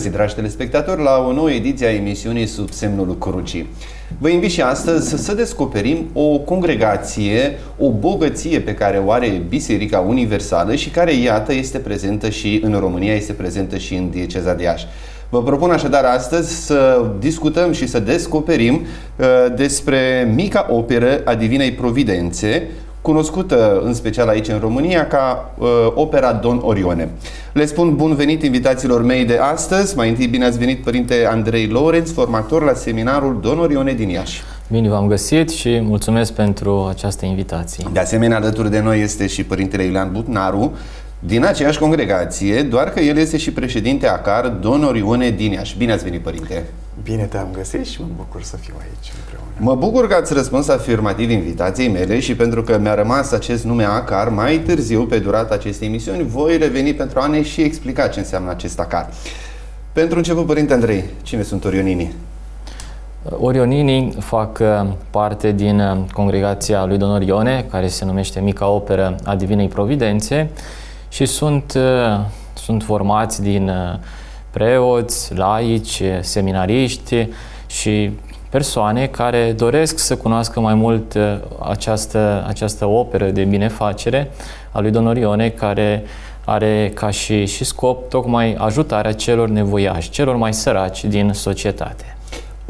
Bun găsit, dragi telespectatori, la o nouă ediție a emisiunii Sub semnul crucii. Vă invit și astăzi să descoperim o congregație, o bogăție pe care o are Biserica Universală și care, iată, este prezentă și în România, este prezentă și în Dieceza de Iași. Vă propun așadar astăzi să discutăm și să descoperim uh, despre mica operă a Divinei Providențe, cunoscută în special aici în România ca uh, opera Don Orione. Le spun bun venit invitațiilor mei de astăzi. Mai întâi bine ați venit Părinte Andrei Lorenz, formator la seminarul Don Orione din Iași. Bine v-am găsit și mulțumesc pentru această invitație. De asemenea, alături de noi este și Părintele Iulian Butnaru, din aceeași congregație, doar că el este și președinte ACAR Don Orione din Iași. Bine ați venit, Părinte! Bine te-am găsit și mă bucur să fiu aici împreună. Mă bucur că ați răspuns afirmativ invitației mele și pentru că mi-a rămas acest nume ACAR, mai târziu, pe durata acestei emisiuni, voi reveni pentru a ne și explica ce înseamnă acest ACAR. Pentru început, Părinte Andrei, cine sunt orionini? Orionini fac uh, parte din uh, congregația lui Don Orione, care se numește Mica Operă a Divinei Providențe și sunt, uh, sunt formați din preoți, laici, seminariști și persoane care doresc să cunoască mai mult uh, această, această operă de binefacere a lui Don Orione, care are ca și, și scop tocmai ajutarea celor nevoiași, celor mai săraci din societate.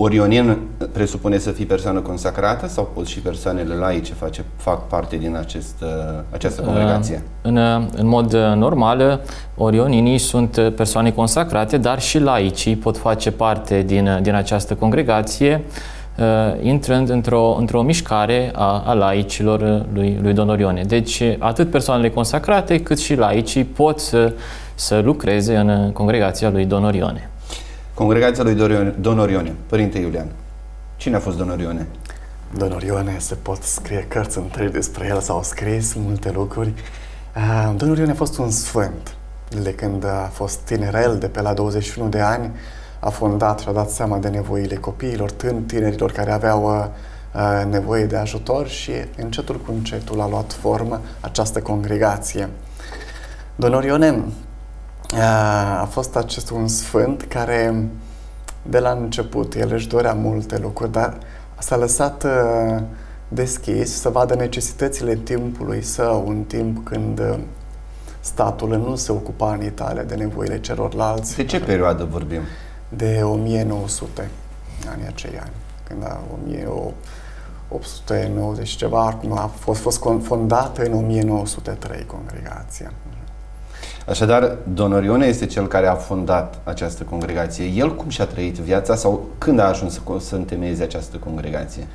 Orionien presupune să fii persoană consacrată sau pot și persoanele laice face, fac parte din acest, uh, această congregație? În, în mod normal, orioninii sunt persoane consacrate, dar și laicii pot face parte din, din această congregație, uh, intrând într-o, într-o mișcare a, a laicilor lui, lui Don Orione. Deci, atât persoanele consacrate, cât și laicii pot să, să lucreze în congregația lui Don Orione. Congregația lui Don Orione, Părinte Iulian. Cine a fost Don Orione? Don Orione, se pot scrie cărți întregi despre el, s-au scris multe lucruri. Ah, Don Orione a fost un sfânt. De când a fost tinerel, de pe la 21 de ani, a fondat și a dat seama de nevoile copiilor, tinerilor care aveau uh, nevoie de ajutor și încetul cu încetul a luat formă această congregație. Don Orione a fost acest un sfânt care de la început el își dorea multe lucruri, dar s-a lăsat deschis să vadă necesitățile timpului său, un timp când statul nu se ocupa în Italia de nevoile celorlalți. De ce perioadă vorbim? De 1900, anii acei ani, când a 1890 ceva, acum a fost, fost fondată în 1903 congregația. Așadar, Don Orione este cel care a fondat această congregație. El cum și-a trăit viața sau când a ajuns să, să întemeieze această congregație?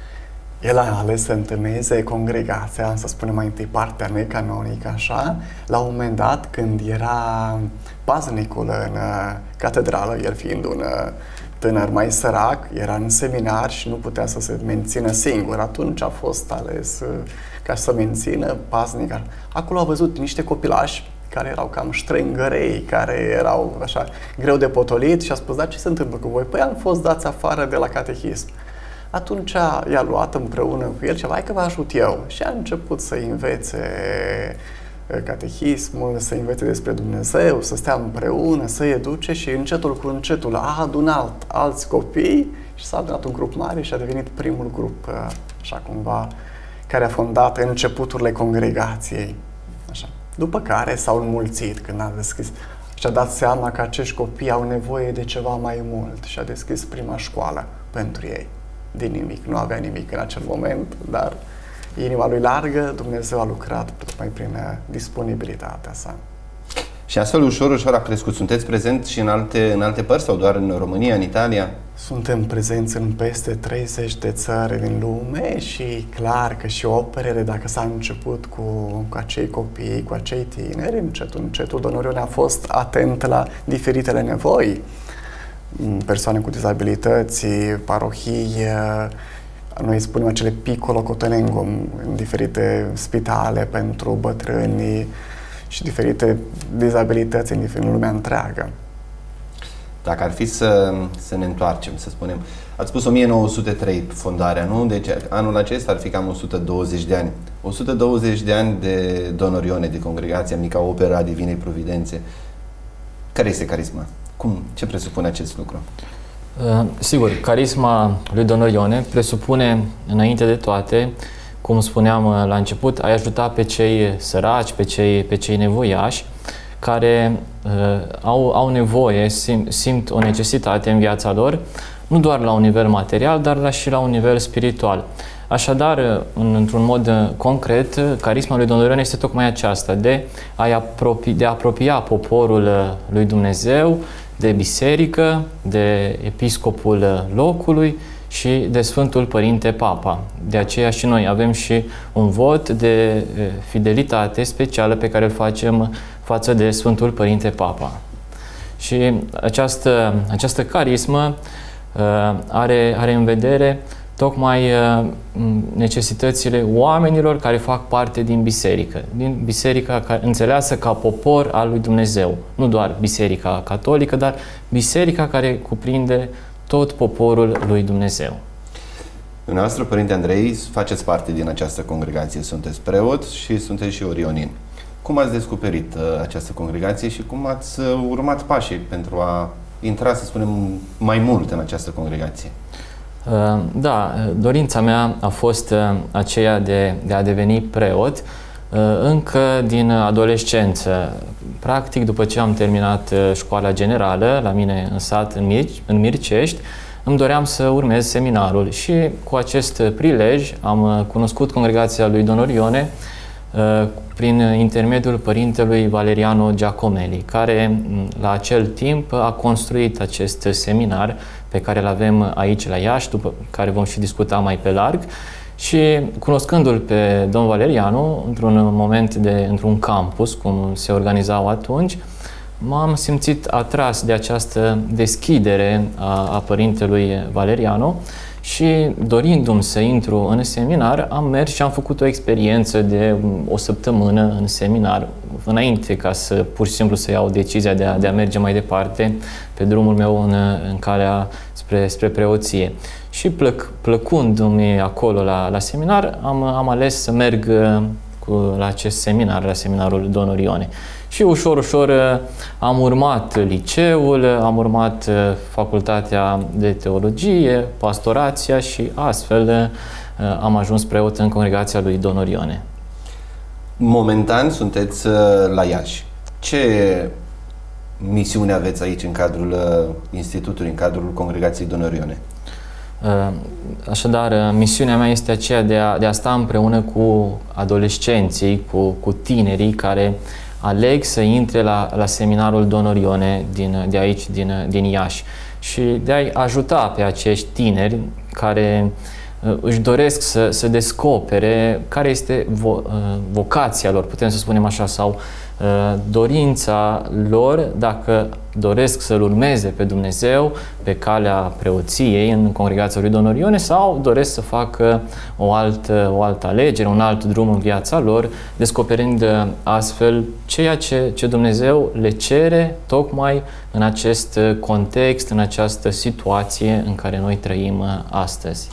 El a ales să întemeieze congregația, să spunem mai întâi partea necanonică, așa, la un moment dat când era paznicul în uh, catedrală, el fiind un uh, tânăr mai sărac, era în seminar și nu putea să se mențină singur. Atunci a fost ales uh, ca să mențină paznic. Acolo a văzut niște copilași care erau cam ștrengărei, care erau așa greu de potolit și a spus, da, ce se întâmplă cu voi? Păi am fost dați afară de la catehism. Atunci i-a luat împreună cu el și hai că vă ajut eu. Și a început să învețe catehismul, să învețe despre Dumnezeu, să stea împreună, să educe și încetul cu încetul a adunat alți copii și s-a adunat un grup mare și a devenit primul grup, așa cumva, care a fondat începuturile congregației. După care s-au înmulțit când a deschis și a dat seama că acești copii au nevoie de ceva mai mult și a deschis prima școală pentru ei. Din nimic, nu avea nimic în acel moment, dar inima lui largă, Dumnezeu a lucrat mai prin uh, disponibilitatea sa. Și astfel ușor, ușor a crescut. Sunteți prezent și în alte, în alte părți sau doar în România, în Italia? Suntem prezenți în peste 30 de țări din lume și clar că și operele, dacă s-a început cu, cu acei copii, cu acei tineri, încetul, încetul, Donorione a fost atent la diferitele nevoi. Persoane cu dizabilități, parohii, noi spunem acele piccolo cotenengo în diferite spitale pentru bătrâni, și diferite dizabilități în, în lumea întreagă. Dacă ar fi să, să ne întoarcem, să spunem, ați spus 1903 fondarea, nu? Deci anul acesta ar fi cam 120 de ani. 120 de ani de donorione, de congregația Mica Opera a Divinei Providențe. Care este carisma? Cum, ce presupune acest lucru? Uh, sigur, carisma lui Donor Ione presupune, înainte de toate, cum spuneam uh, la început, a ajuta pe cei săraci, pe cei, pe cei nevoiași, care uh, au, au nevoie, sim, simt o necesitate în viața lor, nu doar la un nivel material, dar la, și la un nivel spiritual. Așadar, uh, în, într-un mod uh, concret, carisma lui Domnul este tocmai aceasta, de a, apropia, de a apropia poporul lui Dumnezeu de biserică, de episcopul locului și de Sfântul Părinte Papa. De aceea și noi avem și un vot de fidelitate specială pe care îl facem față de Sfântul Părinte Papa. Și această, această carismă are, are în vedere tocmai necesitățile oamenilor care fac parte din biserică, din biserica înțeleasă ca popor al lui Dumnezeu, nu doar biserica catolică, dar biserica care cuprinde tot poporul lui Dumnezeu. Dumneavoastră, Părinte Andrei, faceți parte din această congregație, sunteți preot și sunteți și orionin. Cum ați descoperit uh, această congregație și cum ați uh, urmat pașii pentru a intra, să spunem, mai mult în această congregație? Uh, da, dorința mea a fost uh, aceea de, de a deveni preot uh, încă din adolescență. Practic, după ce am terminat uh, școala generală la mine în sat, în, Mir- în Mircești, îmi doream să urmez seminarul și cu acest prilej am uh, cunoscut congregația lui Don Orione uh, prin intermediul părintelui Valeriano Giacomelli, care la acel timp a construit acest seminar pe care îl avem aici la Iași, după care vom și discuta mai pe larg. Și cunoscându-l pe domn Valeriano, într-un moment de, într-un campus, cum se organizau atunci, m-am simțit atras de această deschidere a, a părintelui Valeriano și dorindu-mi să intru în seminar, am mers și am făcut o experiență de o săptămână în seminar, înainte ca să pur și simplu să iau decizia de a, de a merge mai departe pe drumul meu în, în calea spre, spre preoție. Și plăc, plăcându-mi acolo la, la seminar, am, am ales să merg uh, cu, la acest seminar, la seminarul Don Orione. Și ușor, ușor uh, am urmat liceul, am urmat uh, facultatea de teologie, pastorația și astfel am ajuns preot în congregația lui Don Orione. Momentan sunteți la Iași. Ce misiune aveți aici în cadrul institutului, în cadrul congregației Don Orione? Așadar, misiunea mea este aceea de a, de a sta împreună cu adolescenții, cu, cu tinerii care aleg să intre la, la seminarul Donorione din, de aici, din, din Iași și de a-i ajuta pe acești tineri care uh, își doresc să, să descopere care este vo, uh, vocația lor, putem să spunem așa, sau uh, Uh, dorința lor, dacă doresc să-L urmeze pe Dumnezeu pe calea preoției în congregația lui Don Orione sau doresc să facă o altă, o altă alegere, un alt drum în viața lor, descoperind uh, astfel ceea ce, ce Dumnezeu le cere tocmai în acest context, în această situație în care noi trăim uh, astăzi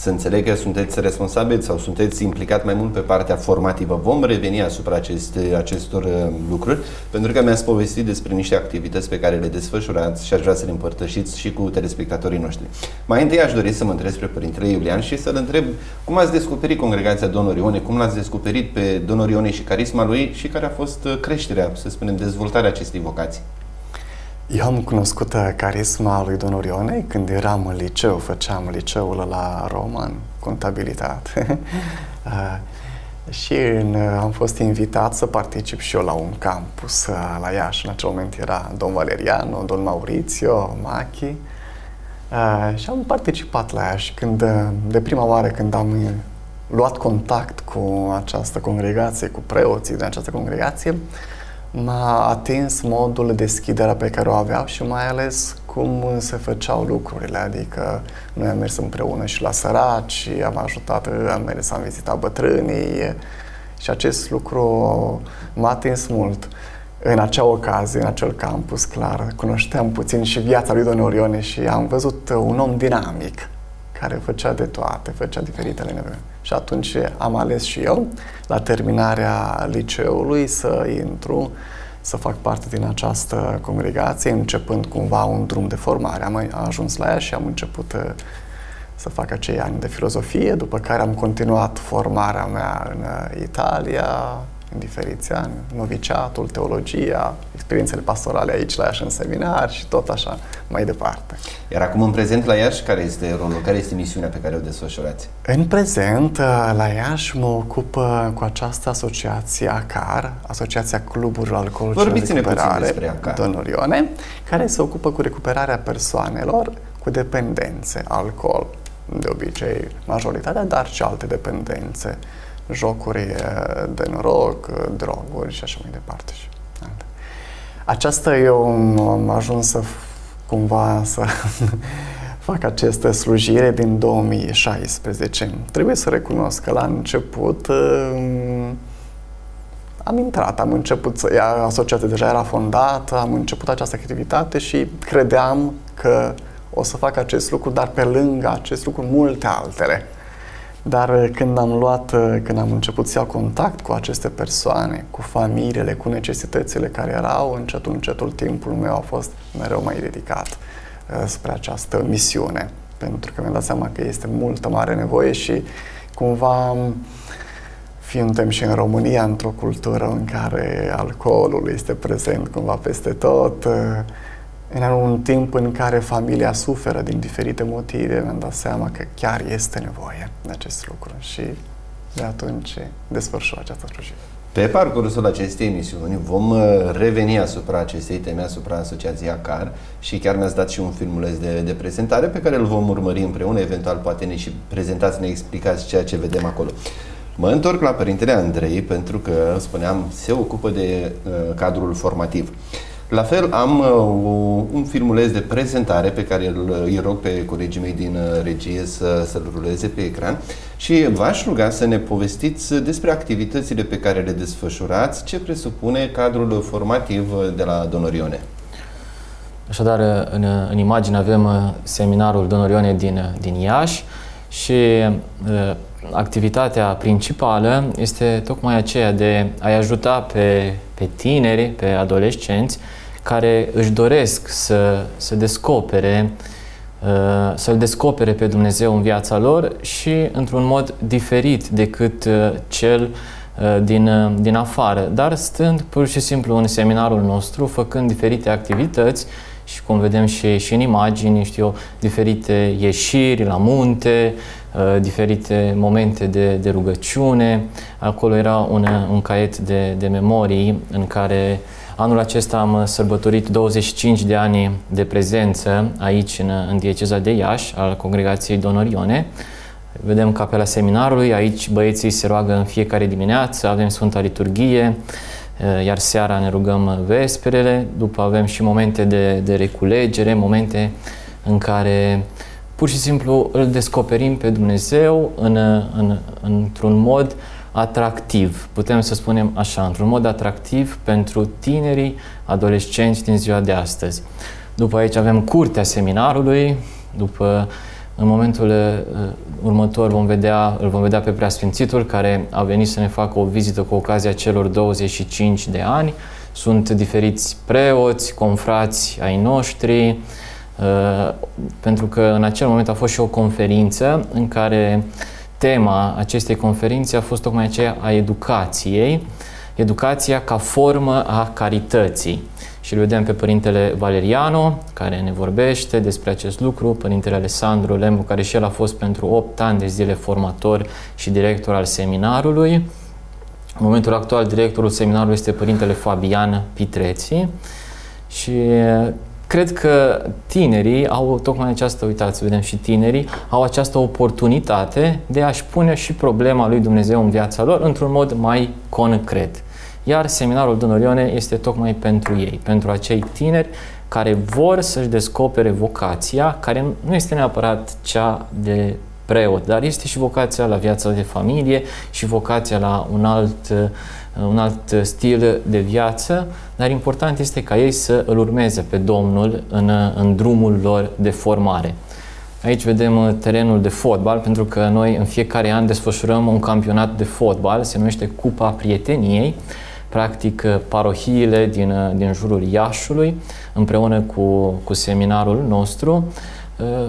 să înțeleg că sunteți responsabili sau sunteți implicat mai mult pe partea formativă. Vom reveni asupra aceste, acestor uh, lucruri, pentru că mi-ați povestit despre niște activități pe care le desfășurați și aș vrea să le împărtășiți și cu telespectatorii noștri. Mai întâi aș dori să mă întreb spre Părintele Iulian și să-l întreb cum ați descoperit congregația Donorione, cum l-ați descoperit pe Donorione și carisma lui și care a fost uh, creșterea, să spunem, dezvoltarea acestei vocații. Eu am cunoscut uh, carisma lui Don Orione când eram în liceu, făceam liceul la Roma, în contabilitate. Uh, și în, uh, am fost invitat să particip și eu la un campus la Iași. În acel moment era Don Valeriano, Don Maurizio, Machi. Și am participat la Iași când, de prima oară când am luat contact cu această congregație, cu preoții din această congregație, m-a atins modul deschiderea pe care o aveau și mai ales cum se făceau lucrurile, adică noi am mers împreună și la săraci, am ajutat, am mers, am vizitat bătrânii și acest lucru m-a atins mult. În acea ocazie, în acel campus, clar, cunoșteam puțin și viața lui Don Orione și am văzut un om dinamic, care făcea de toate, făcea diferitele nevoi. Și atunci am ales și eu, la terminarea liceului, să intru să fac parte din această congregație, începând cumva un drum de formare. Am ajuns la ea și am început uh, să fac acei ani de filozofie, după care am continuat formarea mea în uh, Italia, în diferiți ani, noviciatul, teologia, experiențele pastorale aici la Iași în seminar și tot așa mai departe. Iar acum în prezent la Iași, care este rolul, care este misiunea pe care o desfășurați? În prezent uh, la Iași mă ocup uh, cu această asociație ACAR, Asociația Cluburilor Alcoolice Vorbiți-ne puțin despre ACAR. Domnul Ione, care se ocupă cu recuperarea persoanelor cu dependențe, alcool, de obicei majoritatea, dar și alte dependențe jocuri de noroc, droguri și așa mai departe. Aceasta eu am ajuns să cumva să fac această slujire din 2016. Trebuie să recunosc că la început am intrat, am început să... Ea, asociația deja era fondată, am început această activitate și credeam că o să fac acest lucru, dar pe lângă acest lucru multe altele. Dar uh, când am luat, uh, când am început să iau contact cu aceste persoane, cu familiile, cu necesitățile care erau, încetul, încetul timpul meu a fost mereu mai dedicat uh, spre această misiune. Pentru că mi-am dat seama că este multă mare nevoie și cumva fiind și în România într-o cultură în care alcoolul este prezent cumva peste tot, în un timp în care familia suferă din diferite motive, mi-am dat seama că chiar este nevoie de acest lucru și de atunci desfășur această slujire. Pe parcursul acestei emisiuni vom uh, reveni asupra acestei teme, asupra Asociației ACAR și chiar mi-ați dat și un filmuleț de, de prezentare pe care îl vom urmări împreună, eventual poate ne și prezentați, ne explicați ceea ce vedem acolo. Mă întorc la Părintele Andrei pentru că, spuneam, se ocupă de uh, cadrul formativ. Uh, la fel, am uh, un filmuleț de prezentare pe care îl, îi rog pe colegii mei din uh, regie să, să-l ruleze pe ecran și v-aș ruga să ne povestiți despre activitățile pe care le desfășurați, ce presupune cadrul formativ de la Donorione. Așadar, în, în imagine avem uh, seminarul Donorione din, din Iași și uh, activitatea principală este tocmai aceea de a-i ajuta pe, pe tineri, pe adolescenți, care își doresc să, să descopere uh, să-L descopere pe Dumnezeu în viața lor și într-un mod diferit decât uh, cel uh, din, din afară, dar stând pur și simplu în seminarul nostru, făcând diferite activități și cum vedem și, și în imagini, știu eu, diferite ieșiri la munte, diferite momente de, de rugăciune. Acolo era un, un caiet de, de memorii în care uh, Anul acesta am sărbătorit 25 de ani de prezență aici în, în dieceza de Iași, al congregației Donorione. Vedem capela seminarului, aici băieții se roagă în fiecare dimineață, avem Sfânta Liturghie, eh, iar seara ne rugăm vesperele, după avem și momente de, de reculegere, momente în care pur și simplu îl descoperim pe Dumnezeu în, în, într-un mod uh, atractiv, putem să spunem așa, într-un mod atractiv pentru tinerii adolescenți din ziua de astăzi. După aici avem curtea seminarului, după în momentul uh, următor vom vedea, îl vom vedea pe Preasfințitul care a venit să ne facă o vizită cu ocazia celor 25 de ani. Sunt diferiți preoți, confrați ai noștri, uh, pentru că în acel moment a fost și o conferință în care uh, tema acestei conferințe a fost tocmai aceea a educației, educația ca formă a carității. Și îl vedem pe Părintele Valeriano, care ne vorbește despre acest lucru, Părintele Alessandro Lembu, care și el a fost pentru 8 ani de zile formator și director al seminarului. În momentul actual, directorul seminarului este Părintele Fabian Pitreții și Cred că tinerii au tocmai această, uitați, vedem și tinerii, au această oportunitate de a-și pune și problema lui Dumnezeu în viața lor într-un mod mai concret. Iar seminarul Donorione este tocmai pentru ei, pentru acei tineri care vor să-și descopere vocația, care nu este neapărat cea de preot, dar este și vocația la viața de familie și vocația la un alt un alt stil de viață, dar important este ca ei să îl urmeze pe Domnul în, în drumul lor de formare. Aici vedem uh, terenul de fotbal, pentru că noi în fiecare an desfășurăm un campionat de fotbal, se numește Cupa Prieteniei, practic parohiile din, din jurul Iașului, împreună cu, cu seminarul nostru,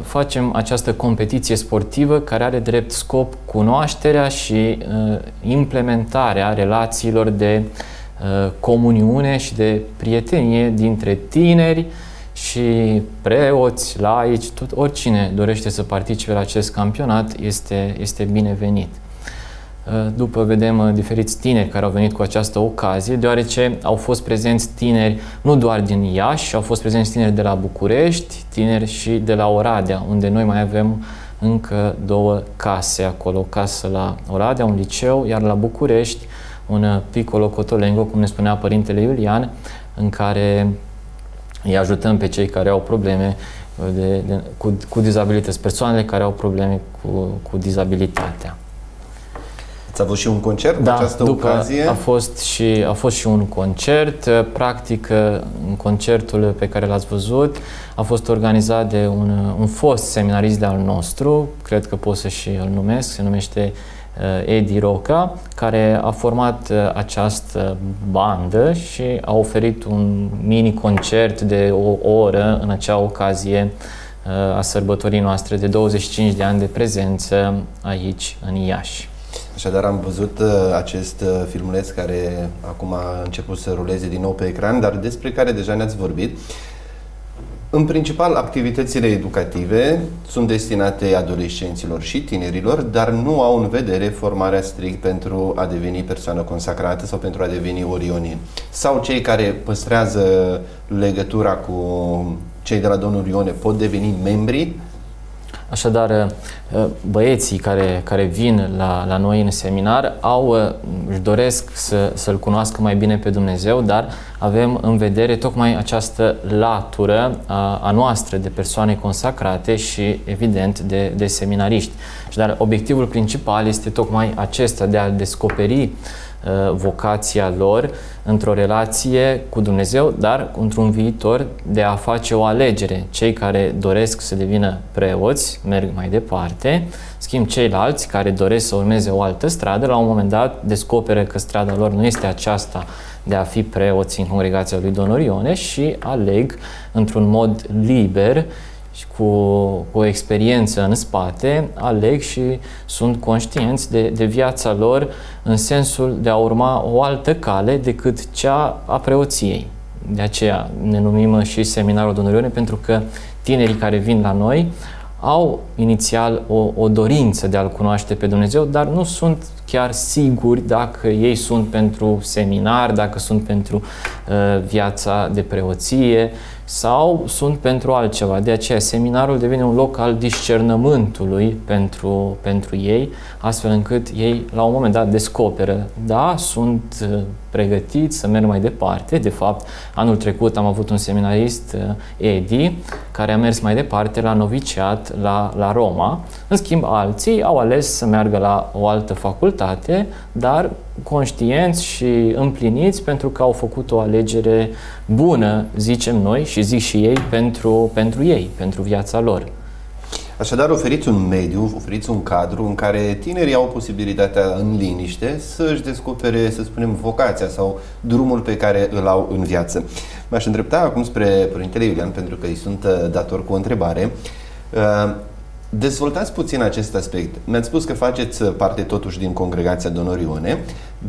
facem această competiție sportivă care are drept scop cunoașterea și implementarea relațiilor de comuniune și de prietenie dintre tineri, și preoți, laici, tot, oricine dorește să participe la acest campionat este, este binevenit. Uh, după vedem uh, diferiți tineri care au venit cu această ocazie, deoarece au fost prezenți tineri nu doar din Iași, au fost prezenți tineri de la București, tineri și de la Oradea, unde noi mai avem încă două case acolo, o casă la Oradea, un liceu, iar la București un uh, piccolo cotolengo, cum ne spunea Părintele Iulian, în care îi ajutăm pe cei care au probleme uh, de, de, cu, cu dizabilități, persoanele care au probleme cu, cu dizabilitatea. Ați avut și un concert da, această după ocazie? A fost, și, a fost și un concert. Uh, practic, uh, în concertul pe care l-ați văzut a fost organizat de un, un fost seminarist de al nostru, cred că pot să și îl numesc, se numește Uh, Edi Roca, care a format uh, această bandă și a oferit un mini concert de o oră în acea ocazie uh, a sărbătorii noastre de 25 de ani de prezență aici în Iași. Așadar am văzut acest filmuleț care acum a început să ruleze din nou pe ecran, dar despre care deja ne-ați vorbit. În principal, activitățile educative sunt destinate adolescenților și tinerilor, dar nu au în vedere formarea strict pentru a deveni persoană consacrată sau pentru a deveni orionin. Sau cei care păstrează legătura cu cei de la Domnul Ione pot deveni membri Așadar, uh, băieții care, care vin la, la noi în seminar au, uh, își doresc să, să-L cunoască mai bine pe Dumnezeu, dar avem în vedere tocmai această latură a, a noastră de persoane consacrate și, evident, de, de seminariști. Dar obiectivul principal este tocmai acesta de a descoperi uh, Uh, vocația lor într-o relație cu Dumnezeu, dar într-un viitor de a face o alegere. Cei care doresc să devină preoți merg mai departe, schimb ceilalți care doresc să urmeze o altă stradă, la un moment dat descoperă că strada lor nu este aceasta de a fi preoți în congregația lui Don Orione și aleg într-un mod liber și cu, cu o experiență în spate, aleg și sunt conștienți de, de viața lor în sensul de a urma o altă cale decât cea a preoției. De aceea ne numim și Seminarul Donorione, pentru că tinerii care vin la noi au inițial o, o dorință de a-L cunoaște pe Dumnezeu, dar nu sunt chiar siguri dacă ei sunt pentru seminar, dacă sunt pentru uh, viața de preoție sau sunt pentru altceva. De aceea seminarul devine un loc al discernământului pentru, pentru ei, astfel încât ei la un moment dat descoperă, da, sunt uh, pregătiți să merg mai departe. De fapt, anul trecut am avut un seminarist, uh, Edi, care a mers mai departe la noviciat la, la Roma. În schimb, alții au ales să meargă la o altă facultate, dar conștienți și împliniți pentru că au făcut o alegere bună, zicem noi, și zic și ei, pentru, pentru ei, pentru viața lor. Așadar, oferiți un mediu, oferiți un cadru în care tinerii au posibilitatea în liniște să-și descopere, să spunem, vocația sau drumul pe care îl au în viață. M-aș îndrepta acum spre Părintele Iulian, pentru că îi sunt uh, dator cu o întrebare. Uh, Dezvoltați puțin acest aspect. Mi-ați spus că faceți parte totuși din congregația Donorione,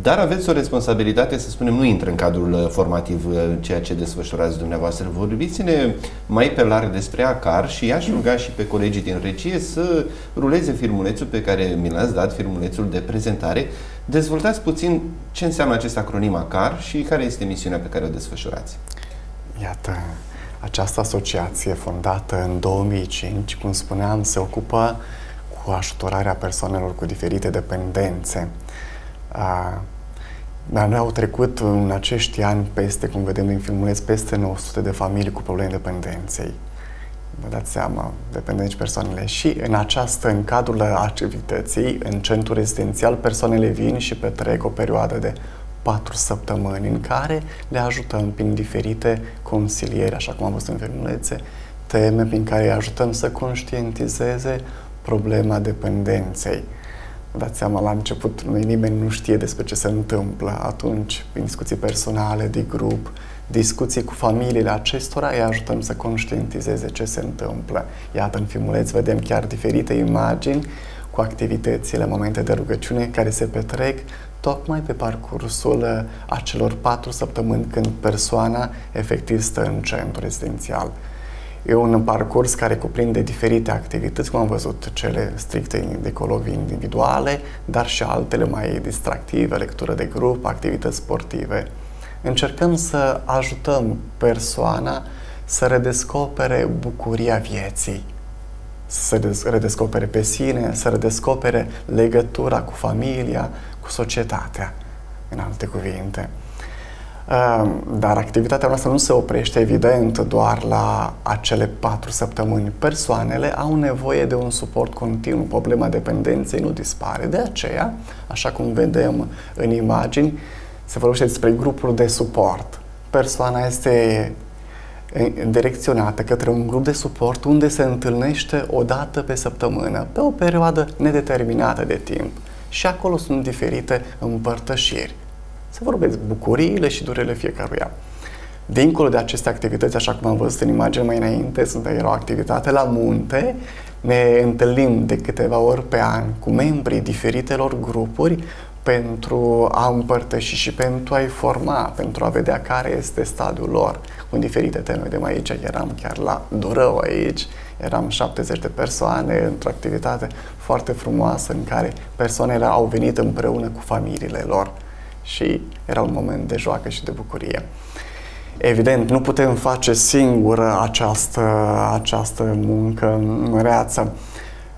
dar aveți o responsabilitate, să spunem, nu intră în cadrul uh, formativ uh, ceea ce desfășurați dumneavoastră. Vorbiți-ne mai pe larg despre ACAR și i-aș ruga și pe colegii din regie să ruleze filmulețul pe care mi l-ați dat, filmulețul de prezentare. Dezvoltați puțin ce înseamnă acest acronim ACAR și care este misiunea pe care o desfășurați. Iată, această asociație fondată în 2005, cum spuneam, se ocupă cu ajutorarea persoanelor cu diferite dependențe. Dar noi au trecut în acești ani peste, cum vedem din filmuleț, peste 900 de familii cu probleme dependenței. Vă dați seama, dependenți persoanele. Și în această, în cadrul activității, în centru rezidențial, persoanele vin și petrec o perioadă de patru săptămâni în care le ajutăm prin diferite consilieri, așa cum am văzut în filmulețe, teme prin care îi ajutăm să conștientizeze problema dependenței. dați seama, la început noi nimeni nu știe despre ce se întâmplă atunci, prin discuții personale, de grup, discuții cu familiile acestora, îi ajutăm să conștientizeze ce se întâmplă. Iată, în filmuleț vedem chiar diferite imagini cu activitățile, momente de rugăciune care se petrec tocmai pe parcursul uh, acelor patru săptămâni când persoana efectiv stă în centru rezidențial. E un parcurs care cuprinde diferite activități, cum am văzut, cele stricte de ecologie individuale, dar și altele mai distractive, lectură de grup, activități sportive. Încercăm să ajutăm persoana să redescopere bucuria vieții, să redescopere pe sine, să redescopere legătura cu familia, cu societatea, în alte cuvinte. Ehm, dar activitatea noastră nu se oprește, evident, doar la acele patru săptămâni. Persoanele au nevoie de un suport continuu. Problema dependenței nu dispare. De aceea, așa cum vedem în imagini, se vorbește despre grupuri de suport. Persoana este direcționată către un grup de suport unde se întâlnește o dată pe săptămână, pe o perioadă nedeterminată de timp. Și acolo sunt diferite împărtășiri. Se vorbesc bucuriile și durerile fiecăruia. Dincolo de aceste activități, așa cum am văzut în imagine mai înainte, sunt era o activitate la munte, ne întâlnim de câteva ori pe an cu membrii diferitelor grupuri pentru a împărtăși și pentru a-i forma, pentru a vedea care este stadiul lor cu diferite teme. De mai aici eram chiar la Durău aici, eram 70 de persoane într-o activitate foarte frumoasă în care persoanele au venit împreună cu familiile lor și era un moment de joacă și de bucurie. Evident, nu putem face singură această, această muncă măreață.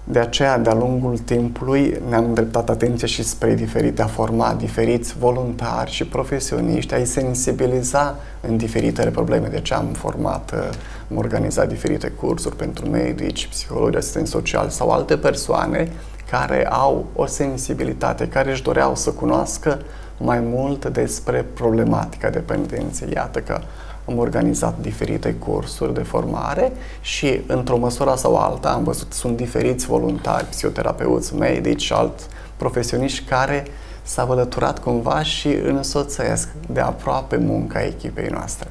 De aceea, de-a lungul timpului, ne-am îndreptat atenția și spre diferite, a forma diferiți voluntari și profesioniști, a-i sensibiliza în diferitele probleme. De ce am format, am organizat diferite cursuri pentru medici, psihologi, asistenți sociali sau alte persoane care au o sensibilitate, care își doreau să cunoască mai mult despre problematica dependenței. Iată că am organizat diferite cursuri de formare și, într-o măsură sau alta, am văzut sunt diferiți voluntari, psihoterapeuți, medici și alt profesioniști care s-au alăturat cumva și însoțesc de aproape munca echipei noastre.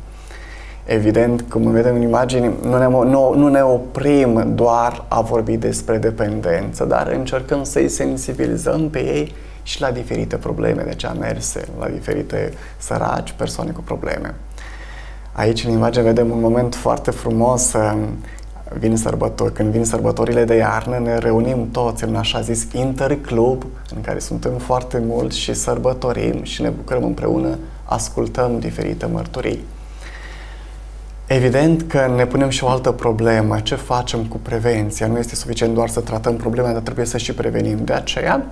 Evident, cum vedem în imagini, nu ne, nu, nu ne oprim doar a vorbi despre dependență, dar încercăm să-i sensibilizăm pe ei și la diferite probleme de cea merse, la diferite săraci, persoane cu probleme. Aici, în imagine, vedem un moment foarte frumos. Um, vin sărbători, când vin sărbătorile de iarnă, ne reunim toți în așa zis interclub, în care suntem foarte mulți și sărbătorim și ne bucurăm împreună, ascultăm diferite mărturii. Evident că ne punem și o altă problemă. Ce facem cu prevenția? Nu este suficient doar să tratăm problema, dar trebuie să și prevenim. De aceea,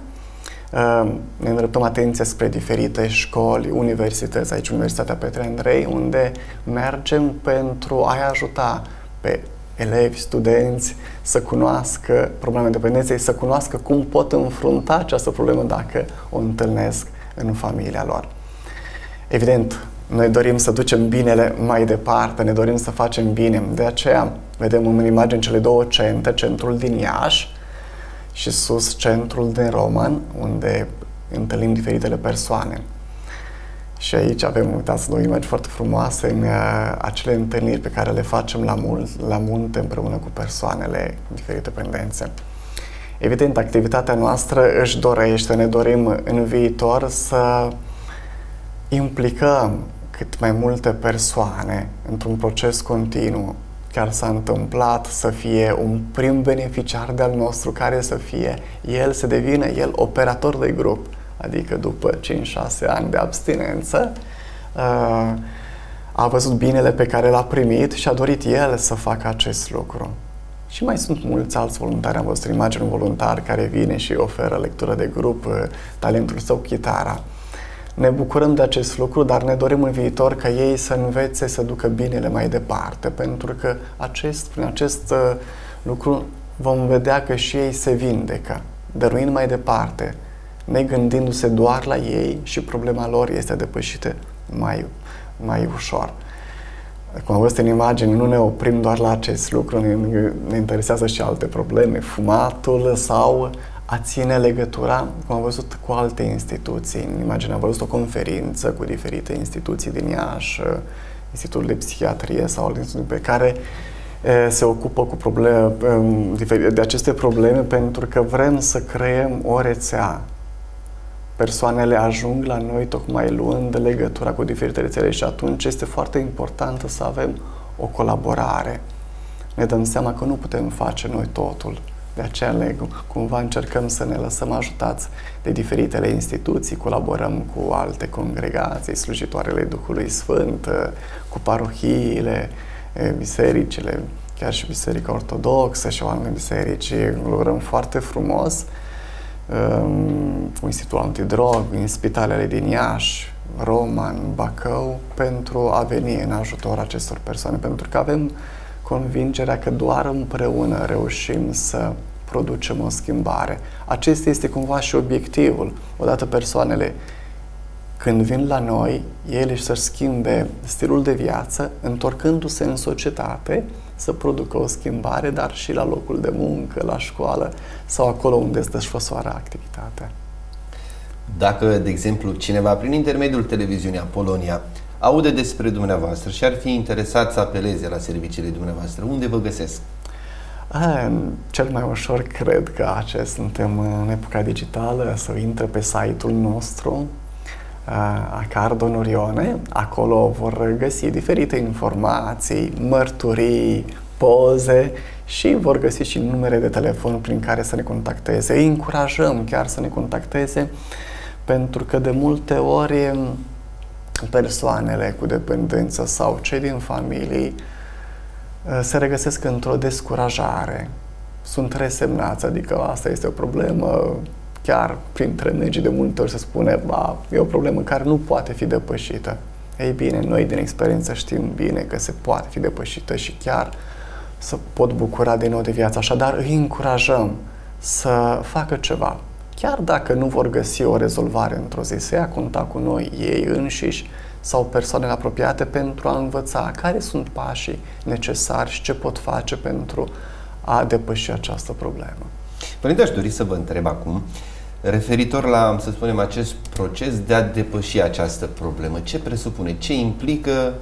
ne îndreptăm atenția spre diferite școli, universități, aici Universitatea Petre Andrei, unde mergem pentru a-i ajuta pe elevi, studenți să cunoască problema dependenței, să cunoască cum pot înfrunta această problemă dacă o întâlnesc în familia lor. Evident, noi dorim să ducem binele mai departe, ne dorim să facem bine. De aceea vedem în imagine cele două centre, centrul din Iași, și sus centrul din Roman, unde întâlnim diferitele persoane. Și aici avem, uitați, două imagini foarte frumoase în uh, acele întâlniri pe care le facem la, mul- la munte împreună cu persoanele diferite pendențe. Evident, activitatea noastră își dorește, ne dorim în viitor să implicăm cât mai multe persoane într-un proces continuu chiar s-a întâmplat să fie un prim beneficiar de-al nostru care să fie el, să devină el operator de grup, adică după 5-6 ani de abstinență, uh, a văzut binele pe care l-a primit și a dorit el să facă acest lucru. Și mai sunt mulți alți voluntari. Am văzut imagini un voluntar care vine și oferă lectură de grup, uh, talentul său, chitara. Ne bucurăm de acest lucru, dar ne dorim în viitor ca ei să învețe să ducă binele mai departe, pentru că acest, prin acest uh, lucru vom vedea că și ei se vindecă, dăruind mai departe, negândindu-se doar la ei și problema lor este depășită mai, mai ușor. Cum am văzut în imagine, nu ne oprim doar la acest lucru, ne, ne interesează și alte probleme, fumatul sau a ține legătura, cum am văzut, cu alte instituții. Imagine, am văzut o conferință cu diferite instituții din Iași, Institutul de Psihiatrie sau alte instituții pe care se ocupă cu probleme, de aceste probleme pentru că vrem să creăm o rețea. Persoanele ajung la noi tocmai luând legătura cu diferite rețele și atunci este foarte important să avem o colaborare. Ne dăm seama că nu putem face noi totul. De aceea le, cumva încercăm să ne lăsăm ajutați de diferitele instituții, colaborăm cu alte congregații, slujitoarele Duhului Sfânt, cu parohiile, bisericile, chiar și Biserica Ortodoxă și alte biserici, lucrăm foarte frumos cu Institutul Antidrog, în spitalele din Iași, Roman, Bacău, pentru a veni în ajutor acestor persoane, pentru că avem convingerea că doar împreună reușim să producem o schimbare. Acesta este cumva și obiectivul. Odată persoanele când vin la noi, ele să-și schimbe stilul de viață, întorcându-se în societate, să producă o schimbare, dar și la locul de muncă, la școală sau acolo unde îți desfășoară activitatea. Dacă, de exemplu, cineva prin intermediul televiziunii Apolonia aude despre dumneavoastră și ar fi interesat să apeleze la serviciile dumneavoastră, unde vă găsesc? A, cel mai ușor cred că acest suntem în epoca digitală, să intre pe site-ul nostru a Cardon Orione. Acolo vor găsi diferite informații, mărturii, poze și vor găsi și numere de telefon prin care să ne contacteze. Îi încurajăm chiar să ne contacteze pentru că de multe ori persoanele cu dependență sau cei din familie se regăsesc într-o descurajare. Sunt resemnați, adică asta este o problemă, chiar printre negii de multe ori se spune, ba, e o problemă care nu poate fi depășită. Ei bine, noi din experiență știm bine că se poate fi depășită și chiar să pot bucura din nou de viață. Așadar, îi încurajăm să facă ceva. Chiar dacă nu vor găsi o rezolvare într-o zi, să ia contact cu noi, ei înșiși sau persoanele apropiate pentru a învăța care sunt pașii necesari și ce pot face pentru a depăși această problemă. Părinte, aș dori să vă întreb acum, referitor la, să spunem, acest proces de a depăși această problemă. Ce presupune, ce implică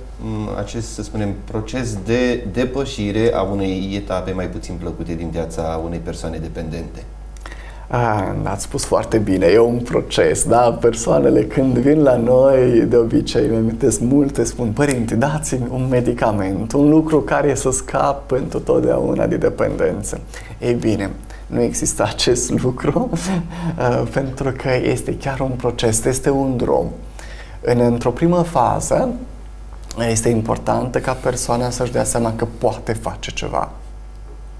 acest, să spunem, proces de depășire a unei etape mai puțin plăcute din viața unei persoane dependente? Ah, ați spus foarte bine, e un proces, da? Persoanele când vin la noi, de obicei, mi amintesc multe, spun, părinte, dați-mi un medicament, un lucru care să scap pentru totdeauna de dependență. Ei bine, nu există acest lucru uh, pentru că este chiar un proces, este un drum. În, într-o primă fază, este important ca persoana să-și dea seama că poate face ceva,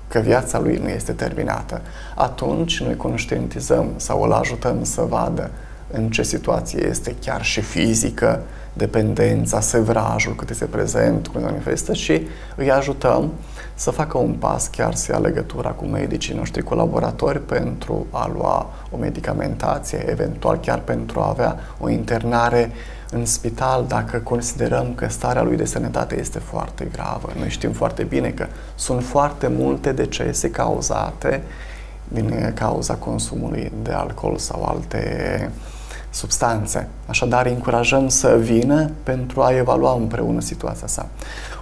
că viața lui nu este terminată. Atunci noi conștientizăm sau îl ajutăm să vadă în ce situație este chiar și fizică, dependența, sevrajul, cât este prezent, cum se manifestă și îi ajutăm să facă un pas, chiar să ia legătura cu medicii noștri colaboratori pentru a lua o medicamentație, eventual chiar pentru a avea o internare în spital dacă considerăm că starea lui de sănătate este foarte gravă. Noi știm foarte bine că sunt foarte multe decese cauzate din cauza consumului de alcool sau alte substanțe. Așadar, încurajăm să vină pentru a evalua împreună situația sa.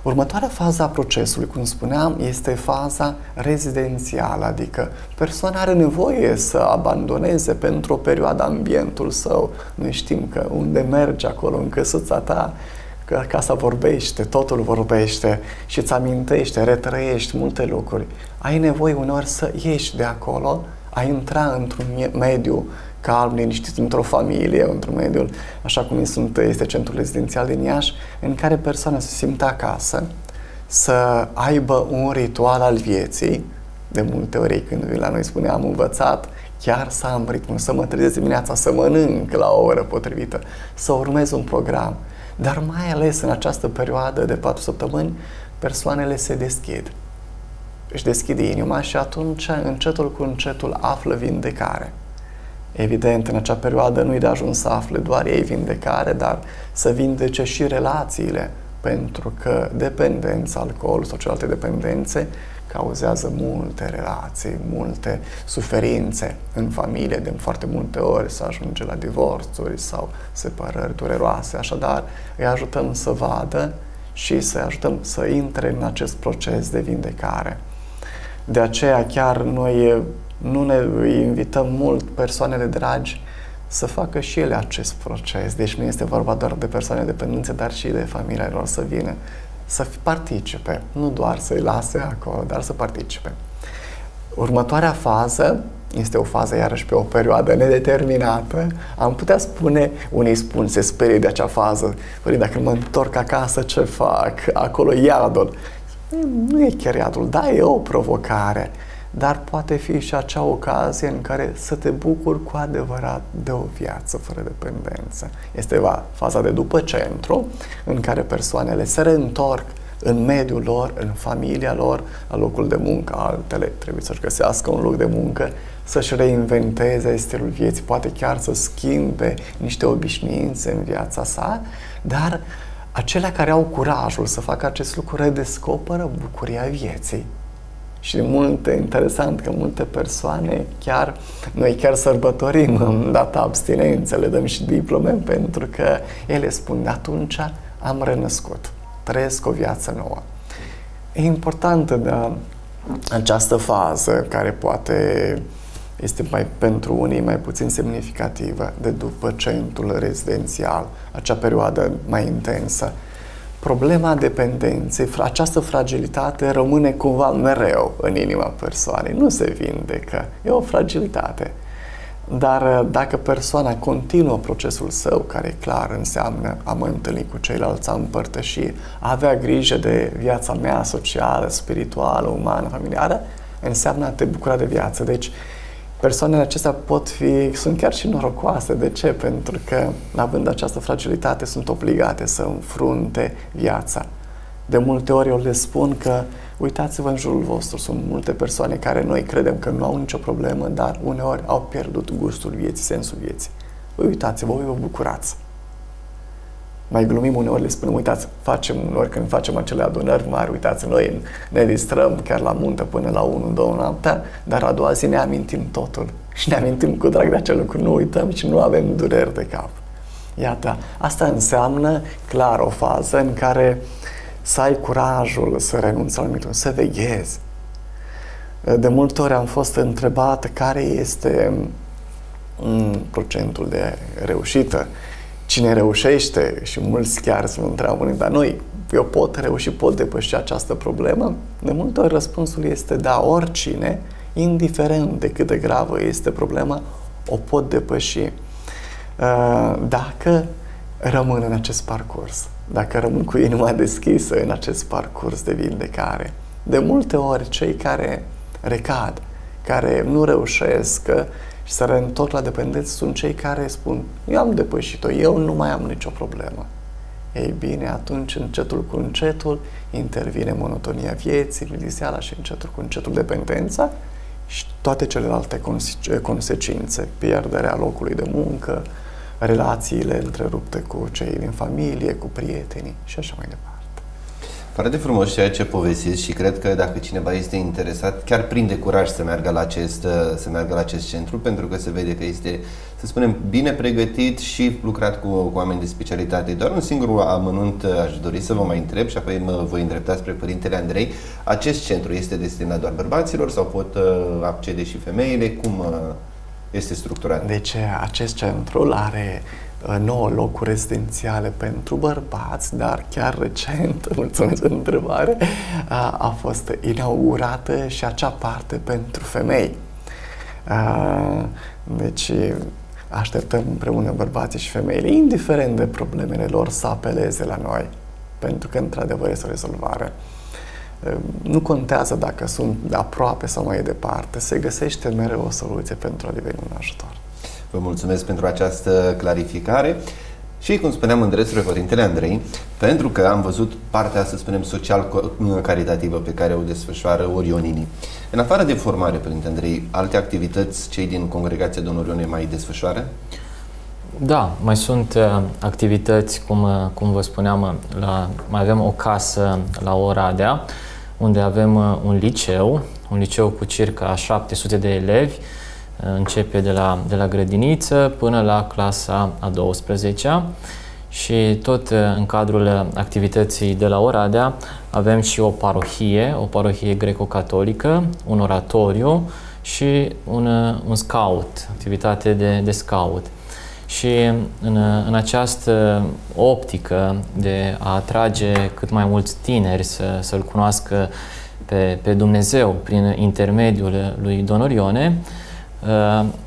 Următoarea fază a procesului, cum spuneam, este faza rezidențială, adică persoana are nevoie să abandoneze pentru o perioadă ambientul său. Noi știm că unde mergi acolo, în căsuța ta, că casa vorbește, totul vorbește și îți amintește, retrăiești multe lucruri. Ai nevoie uneori să ieși de acolo, a intra într-un mediu calm, liniștit într-o familie, într-un mediu, așa cum sunt, este centrul rezidențial din Iași, în care persoana se simte acasă, să aibă un ritual al vieții. De multe ori când vin la noi spune am învățat chiar să am ritmul, să mă trezesc dimineața, să mănânc la o oră potrivită, să urmez un program. Dar mai ales în această perioadă de patru săptămâni, persoanele se deschid. Își deschid inima și atunci, încetul cu încetul, află vindecare. Evident, în acea perioadă nu-i de ajuns să afle doar ei vindecare, dar să vindece și relațiile, pentru că dependența, alcool sau celelalte dependențe cauzează multe relații, multe suferințe în familie, de foarte multe ori să ajunge la divorțuri sau separări dureroase. Așadar, îi ajutăm să vadă și să ajutăm să intre în acest proces de vindecare. De aceea chiar noi nu ne invităm mult persoanele dragi să facă și ele acest proces. Deci nu este vorba doar de persoane dependențe, dar și de familia lor să vină, să participe. Nu doar să-i lase acolo, dar să participe. Următoarea fază este o fază iarăși pe o perioadă nedeterminată. Am putea spune, unii spun, se sperie de acea fază, păi dacă mă întorc acasă, ce fac? Acolo iadul. Nu e chiar iadul, da, e o provocare dar poate fi și acea ocazie în care să te bucuri cu adevărat de o viață fără dependență. Este va, faza de după centru, în care persoanele se reîntorc în mediul lor, în familia lor, la locul de muncă, altele trebuie să-și găsească un loc de muncă, să-și reinventeze stilul vieții, poate chiar să schimbe niște obișnuințe în viața sa, dar acelea care au curajul să facă acest lucru redescoperă bucuria vieții și multe, interesant că multe persoane chiar, noi chiar sărbătorim în data abstinențe, le dăm și diplome pentru că ele spun de atunci am renăscut, trăiesc o viață nouă. E importantă de această fază care poate este mai pentru unii mai puțin semnificativă de după centrul rezidențial, acea perioadă mai intensă problema dependenței, această fragilitate rămâne cumva mereu în inima persoanei, nu se vindecă, e o fragilitate. Dar uh, dacă persoana continuă procesul său, care clar înseamnă a mă întâlni cu ceilalți, a împărtăși, a avea grijă de viața mea socială, spirituală, umană, familiară, înseamnă a te bucura de viață. Deci, persoanele acestea pot fi, sunt chiar și norocoase. De ce? Pentru că, având această fragilitate, sunt obligate să înfrunte viața. De multe ori eu le spun că uitați-vă în jurul vostru, sunt multe persoane care noi credem că nu au nicio problemă, dar uneori au pierdut gustul vieții, sensul vieții. Voi uitați-vă, voi vă bucurați mai glumim uneori, le spunem, uitați, facem uneori când facem acele adunări mari, uitați, noi ne distrăm chiar la munte până la 1-2 noaptea, dar a doua zi ne amintim totul și ne amintim cu drag de acel lucru, nu uităm și nu avem dureri de cap. Iată, asta înseamnă clar o fază în care să ai curajul să renunți la anumit să veghezi. De multe ori am fost întrebat care este mm, procentul de reușită cine reușește, și mulți chiar se întreabă, dar noi, eu pot reuși, pot depăși această problemă? De multe ori răspunsul este da, oricine, indiferent de cât de gravă este problema, o pot depăși uh, dacă rămân în acest parcurs, dacă rămân cu inima deschisă în acest parcurs de vindecare. De multe ori, cei care recad, care nu reușesc, și să reîntorc la dependență sunt cei care spun eu am depășit-o, eu nu mai am nicio problemă. Ei bine, atunci încetul cu încetul intervine monotonia vieții, miliseala și încetul cu încetul dependența și toate celelalte conse- consecințe, pierderea locului de muncă, relațiile întrerupte cu cei din familie, cu prietenii și așa mai departe. Foarte frumos ceea ce povestiți și cred că dacă cineva este interesat, chiar prinde curaj să meargă la acest, uh, să meargă la acest centru, pentru că se vede că este, să spunem, bine pregătit și lucrat cu, cu oameni de specialitate. Doar un singur amănunt uh, aș dori să vă mai întreb și apoi mă voi îndrepta spre Părintele Andrei. Acest centru este destinat doar bărbaților sau pot uh, accede și femeile? Cum este structurat? Deci acest centru are 9 locuri rezidențiale pentru bărbați, dar chiar recent, mulțumesc pentru întrebare, a, a fost inaugurată și acea parte pentru femei. A, deci așteptăm împreună bărbații și femeile, indiferent de problemele lor, să apeleze la noi, pentru că într-adevăr este o rezolvare. Nu contează dacă sunt aproape sau mai departe, se găsește mereu o soluție pentru a deveni un ajutor. Vă mulțumesc pentru această clarificare. Și, cum spuneam în dresurile Părintele Andrei, pentru că am văzut partea, să spunem, social-caritativă pe care o desfășoară orionini. În afară de formare, Părinte Andrei, alte activități cei din Congregația Don Orione mai desfășoară? Da, mai sunt uh, activități, cum, uh, cum vă spuneam, uh, la, mai avem o casă la Oradea, unde avem un liceu, un liceu cu circa 700 de elevi, începe de la, de la grădiniță până la clasa a 12-a și tot în cadrul activității de la Oradea avem și o parohie, o parohie greco-catolică, un oratoriu și un, un scout, activitate de, de scout. Și în, în această optică de a atrage cât mai mulți tineri să, să-L cunoască pe, pe Dumnezeu prin intermediul lui Donorione, uh,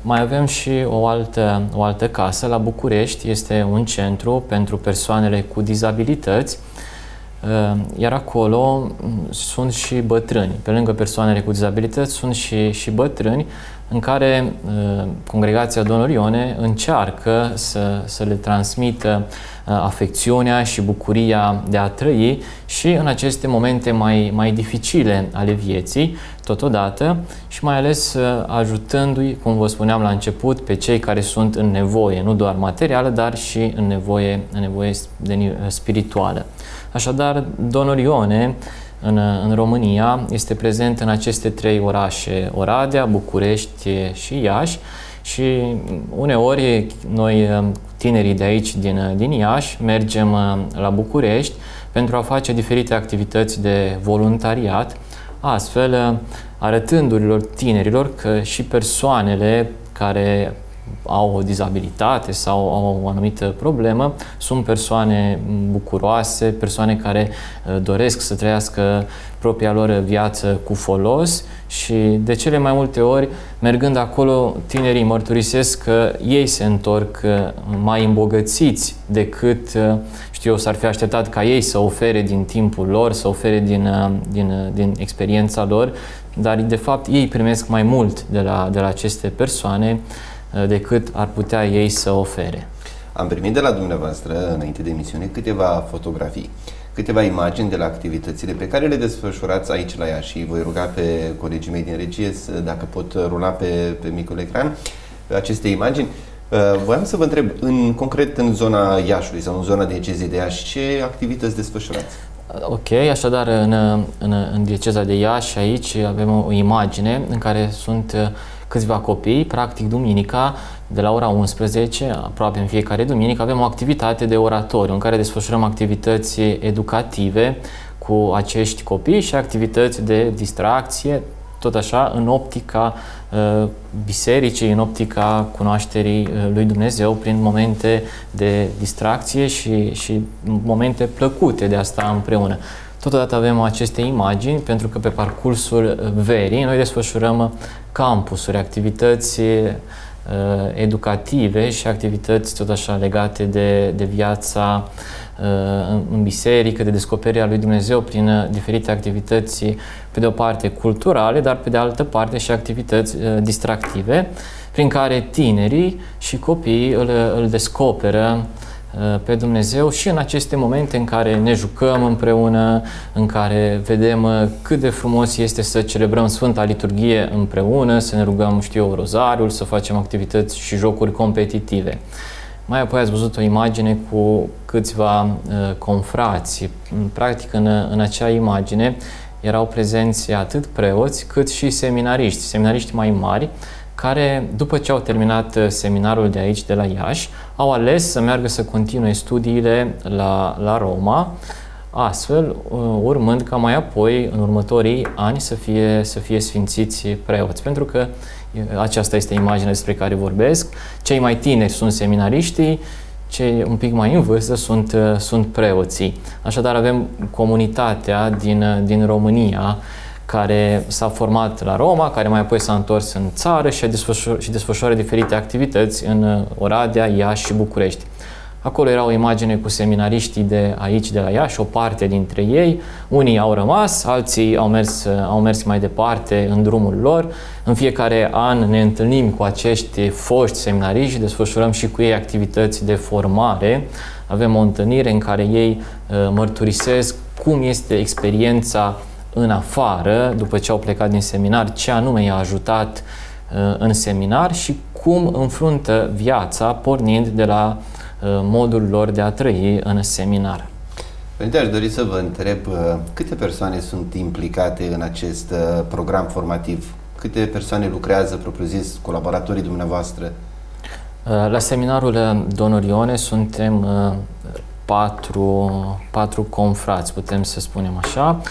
mai avem și o altă, o altă casă. La București, este un centru pentru persoanele cu dizabilități, uh, iar acolo sunt și bătrâni. Pe lângă persoanele cu dizabilități sunt și, și bătrâni în care uh, congregația Donorione încearcă să, să le transmită uh, afecțiunea și bucuria de a trăi și în aceste momente mai, mai dificile ale vieții, totodată, și mai ales uh, ajutându-i, cum vă spuneam la început, pe cei care sunt în nevoie, nu doar materială, dar și în nevoie, în nevoie de, spirituală. Așadar, Donorione în, în România este prezent în aceste trei orașe, Oradea, București și Iași. Și uneori noi, tinerii de aici, din, din Iași, mergem uh, la București pentru a face diferite activități de voluntariat, astfel uh, arătându-lor tinerilor că și persoanele care au o dizabilitate sau au o anumită problemă, sunt persoane bucuroase, persoane care uh, doresc să trăiască propria lor viață cu folos și de cele mai multe ori, mergând acolo, tinerii mărturisesc că ei se întorc uh, mai îmbogățiți decât, uh, știu eu, s-ar fi așteptat ca ei să ofere din timpul lor, să ofere din, din, din experiența lor, dar de fapt ei primesc mai mult de la, de la aceste persoane. Uh, decât ar putea ei să ofere. Am primit de la dumneavoastră, înainte de emisiune, câteva fotografii, câteva imagini de la activitățile pe care le desfășurați aici la ea și voi ruga pe colegii mei din regie să, dacă pot rula pe, pe micul ecran aceste imagini. Uh, voiam să vă întreb, în concret în zona Iașului sau în zona diecezei de Iași, ce activități desfășurați? Ok, așadar în, în, în dieceza de Iași aici avem o imagine în care sunt uh, câțiva copii, practic duminica, de la ora 11, aproape în fiecare duminică, avem o activitate de oratoriu în care desfășurăm activități educative cu acești copii și activități de distracție, tot așa, în optica uh, bisericii, în optica cunoașterii uh, lui Dumnezeu, prin momente de distracție și, și momente plăcute de a sta împreună. Totodată avem aceste imagini pentru că pe parcursul verii noi desfășurăm campusuri, activități uh, educative și activități tot așa legate de, de viața uh, în biserică, de descoperirea lui Dumnezeu prin uh, diferite activități, pe de o parte culturale, dar pe de altă parte și activități distractive, prin care tinerii și copiii îl, îl descoperă Uh, pe Dumnezeu și în aceste momente în care ne jucăm împreună, în care vedem uh, cât de frumos este să celebrăm Sfânta Liturghie împreună, să ne rugăm, știu eu, rozariul, să facem activități și jocuri competitive. Mai apoi ați văzut o imagine cu câțiva uh, confrați. Practic, în, în acea imagine erau prezenți atât preoți cât și seminariști, seminariști mai mari, care, după ce au terminat uh, seminarul de aici, de la Iași, au ales să meargă să continue studiile la, la Roma, astfel uh, urmând ca mai apoi, în următorii ani, să fie, să fie sfințiți preoți. Pentru că uh, aceasta este imaginea despre care vorbesc. Cei mai tineri sunt seminariștii, cei un pic mai în vârstă sunt, sunt preoții. Așadar avem comunitatea din, din România care s-a format la Roma, care mai apoi s-a întors în țară și, desfășor, și desfășoară diferite activități în uh, Oradea, Iași și București. Acolo era o imagine cu seminariștii de aici, de la Iași, o parte dintre ei. Unii au rămas, alții au mers, uh, au mers mai departe în drumul lor. În fiecare an ne întâlnim cu acești foști seminariști și desfășurăm și cu ei activități de formare. Avem o întâlnire în care ei uh, mărturisesc cum este experiența în afară, după ce au plecat din seminar, ce anume i-a ajutat uh, în seminar și cum înfruntă viața pornind de la uh, modul lor de a trăi în seminar. Părinte, aș dori să vă întreb câte persoane sunt implicate în acest program formativ? Câte persoane lucrează, propriu-zis, colaboratorii dumneavoastră? La seminarul Donor Ione suntem patru, patru confrați, putem să spunem așa.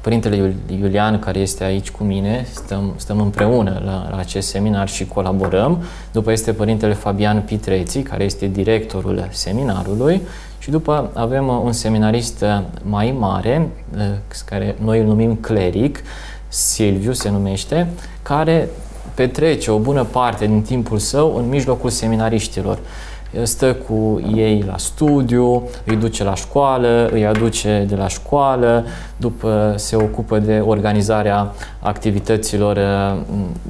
Părintele Iulian, care este aici cu mine, stăm, stăm împreună la, la acest seminar și colaborăm. După este Părintele Fabian Pitreții, care este directorul seminarului. Și după avem un seminarist mai mare, care noi îl numim cleric, Silviu se numește, care petrece o bună parte din timpul său în mijlocul seminariștilor stă cu ei la studiu, îi duce la școală, îi aduce de la școală, după se ocupă de organizarea activităților uh,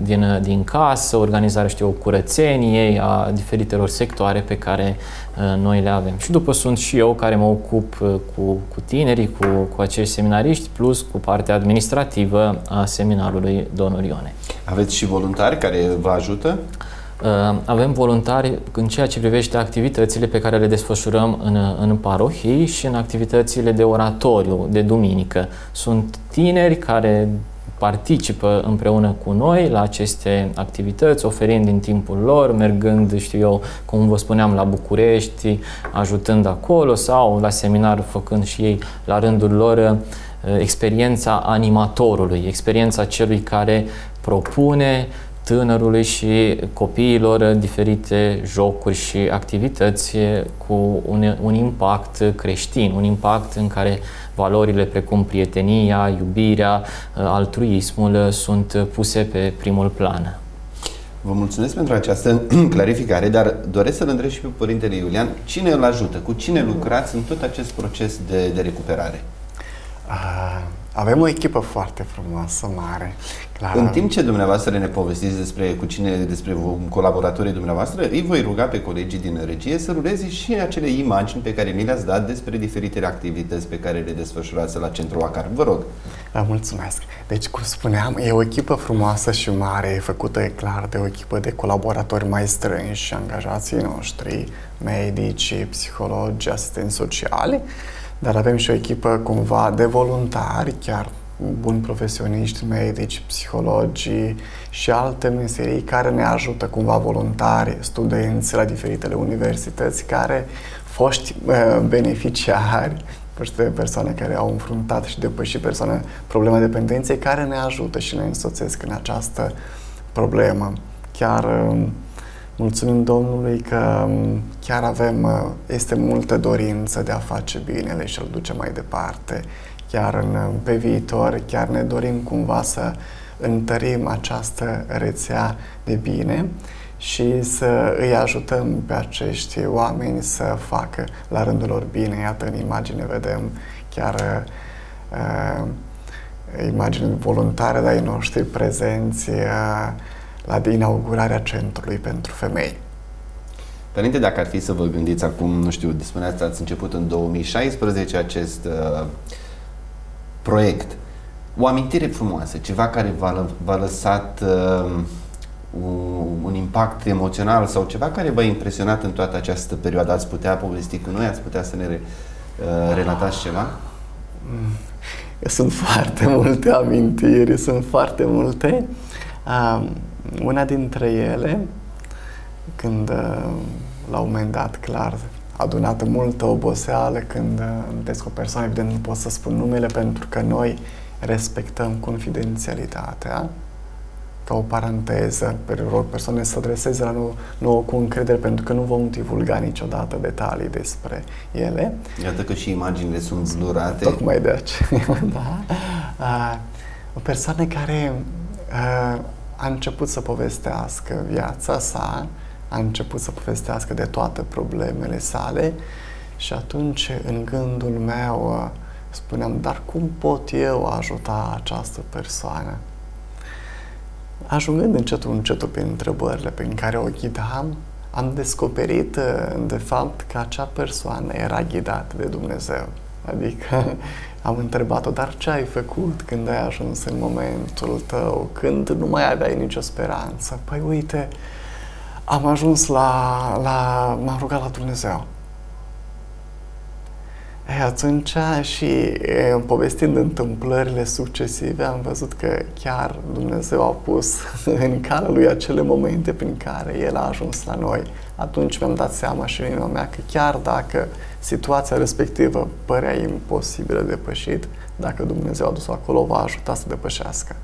din, din casă, organizarea, știu, curățeniei, a diferitelor sectoare pe care uh, noi le avem. Și după sunt și eu care mă ocup uh, cu, cu tinerii, cu, cu acești seminariști, plus cu partea administrativă a seminarului Donor Ione. Aveți și voluntari care vă ajută? Uh, avem voluntari în ceea ce privește activitățile pe care le desfășurăm în, în parohii și în activitățile de oratoriu, de duminică. Sunt tineri care participă împreună cu noi la aceste activități, oferind din timpul lor, mergând, știu eu, cum vă spuneam, la București, ajutând acolo sau la seminar făcând și ei la rândul lor uh, experiența animatorului, experiența celui care propune, tânărului și copiilor diferite jocuri și activități cu un, un impact creștin, un impact în care valorile precum prietenia, iubirea, altruismul sunt puse pe primul plan. Vă mulțumesc pentru această clarificare, dar doresc să-l întreb și pe Părintele Iulian, cine îl ajută, cu cine lucrați în tot acest proces de, de recuperare? Uh, avem o echipă foarte frumoasă, mare. Clar. În timp ce dumneavoastră ne povestiți despre cu cine, despre colaboratorii dumneavoastră, îi voi ruga pe colegii din regie să ruleze și acele imagini pe care mi le-ați dat despre diferitele activități pe care le desfășurați la Centrul ACAR. Vă rog. Vă mulțumesc. Deci, cum spuneam, e o echipă frumoasă și mare, e făcută, e clar, de o echipă de colaboratori mai strânși, angajații noștri, medici, psihologi, asistenți sociali, dar avem și o echipă cumva de voluntari, chiar buni profesioniști, medici, psihologi și alte meserii care ne ajută cumva voluntari, studenți la diferitele universități care foști uh, beneficiari, foste persoane care au înfruntat și depășit persoane problema dependenței care ne ajută și ne însoțesc în această problemă. Chiar uh, mulțumim Domnului că um, chiar avem, uh, este multă dorință de a face binele și a-l duce mai departe chiar în, pe viitor, chiar ne dorim cumva să întărim această rețea de bine și să îi ajutăm pe acești oameni să facă la rândul lor bine. Iată, în imagine vedem chiar uh, imagini voluntare de ai noștri prezenți uh, la inaugurarea Centrului pentru Femei. Părinte, dacă ar fi să vă gândiți acum, nu știu, spuneați, ați început în 2016 acest uh, proiect. O amintire frumoasă, ceva care v-a, v-a lăsat uh, un impact emoțional sau ceva care v-a impresionat în toată această perioadă. Ați putea povesti cu noi? Ați putea să ne re, uh, relatați ceva? Mm. Sunt foarte multe amintiri, sunt foarte multe. Uh, una dintre ele, când uh, la un moment dat, clar, adunată multă oboseală când vedeți o persoană, evident nu pot să spun numele pentru că noi respectăm confidențialitatea ca o paranteză, pe rog persoane să adreseze la nou, nouă cu încredere pentru că nu vom divulga niciodată detalii despre ele. Iată că și imaginile sunt blurate. Tocmai de aceea, da. o persoană care a început să povestească viața sa a început să povestească de toate problemele sale și atunci în gândul meu uh, spuneam, dar cum pot eu ajuta această persoană? Ajungând încetul încetul pe întrebările pe care o ghidam, am descoperit uh, de fapt că acea persoană era ghidată de Dumnezeu. Adică am întrebat-o, dar ce ai făcut când ai ajuns în momentul tău, când nu mai aveai nicio speranță? Păi uite, am ajuns la, la m-am rugat la Dumnezeu. E, atunci și e, povestind întâmplările succesive, am văzut că chiar Dumnezeu a pus în calea lui acele momente prin care El a ajuns la noi. Atunci mi-am dat seama și în inima mea că chiar dacă situația respectivă părea imposibilă de depășit, dacă Dumnezeu a dus acolo, va ajuta să depășească.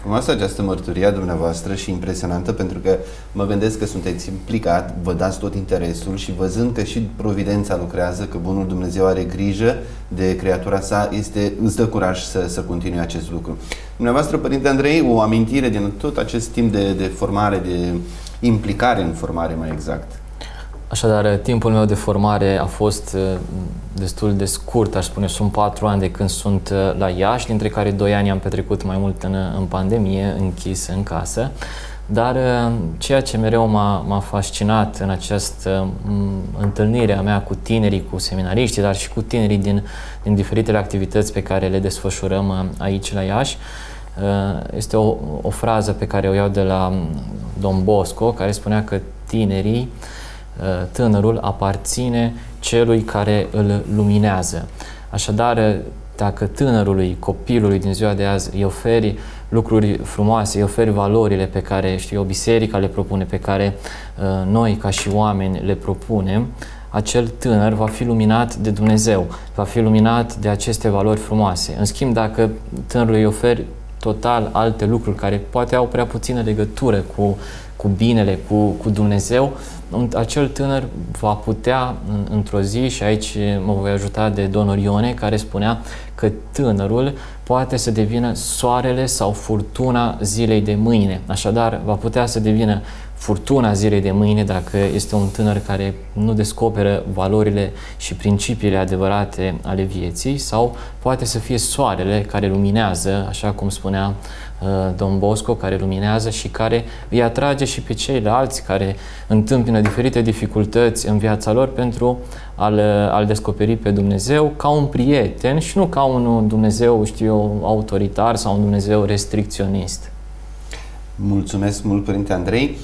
Frumoasă această mărturie a dumneavoastră și impresionantă pentru că mă gândesc că sunteți implicat, vă dați tot interesul și văzând că și Providența lucrează, că Bunul Dumnezeu are grijă de creatura sa, este, îți dă curaj să, să continui acest lucru. Dumneavoastră, Părinte Andrei, o amintire din tot acest timp de, de formare, de implicare în formare mai exact. Așadar, timpul meu de formare a fost uh, destul de scurt, aș spune, sunt patru ani de când sunt uh, la Iași, dintre care doi ani am petrecut mai mult în, în pandemie, închis în casă. Dar uh, ceea ce mereu m-a, m-a fascinat în această întâlnire a mea cu tinerii, cu seminariștii, dar și cu tinerii din, din diferitele activități pe care le desfășurăm aici la Iași, este o, o frază pe care o iau de la Don Bosco, care spunea că tinerii uh, Uh, tânărul aparține celui care îl luminează. Așadar, dacă tânărului, copilului din ziua de azi îi oferi lucruri frumoase, îi oferi valorile pe care, știu, o biserică le propune, pe care uh, noi, ca și oameni, le propunem, acel tânăr va fi luminat de Dumnezeu, va fi luminat de aceste valori frumoase. În schimb, dacă tânărului îi oferi total alte lucruri care poate au prea puțină legătură cu, cu binele, cu, cu Dumnezeu, acel tânăr va putea într-o zi, și aici mă voi ajuta de Donor Ione, care spunea că tânărul poate să devină soarele sau furtuna zilei de mâine. Așadar, va putea să devină furtuna zilei de mâine dacă este un tânăr care nu descoperă valorile și principiile adevărate ale vieții sau poate să fie soarele care luminează, așa cum spunea uh, Don Bosco, care luminează și care îi atrage și pe ceilalți care întâmpină diferite dificultăți în viața lor pentru a-L, a descoperi pe Dumnezeu ca un prieten și nu ca un Dumnezeu, știu eu, autoritar sau un Dumnezeu restricționist. Mulțumesc mult, Părinte Andrei.